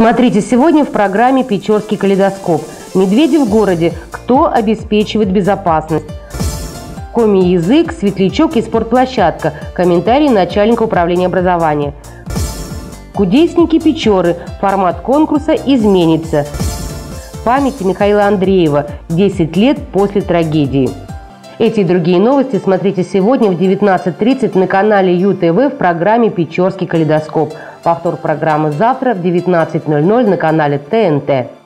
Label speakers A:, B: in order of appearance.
A: Смотрите сегодня в программе «Печорский калейдоскоп». Медведи в городе. Кто обеспечивает безопасность? Коми язык, светлячок и спортплощадка. Комментарий начальника управления образования. Кудесники Печоры. Формат конкурса изменится. Памяти Михаила Андреева. 10 лет после трагедии. Эти и другие новости смотрите сегодня в 19.30 на канале ЮТВ в программе «Печорский калейдоскоп». Повтор программы завтра в 19.00 на канале ТНТ.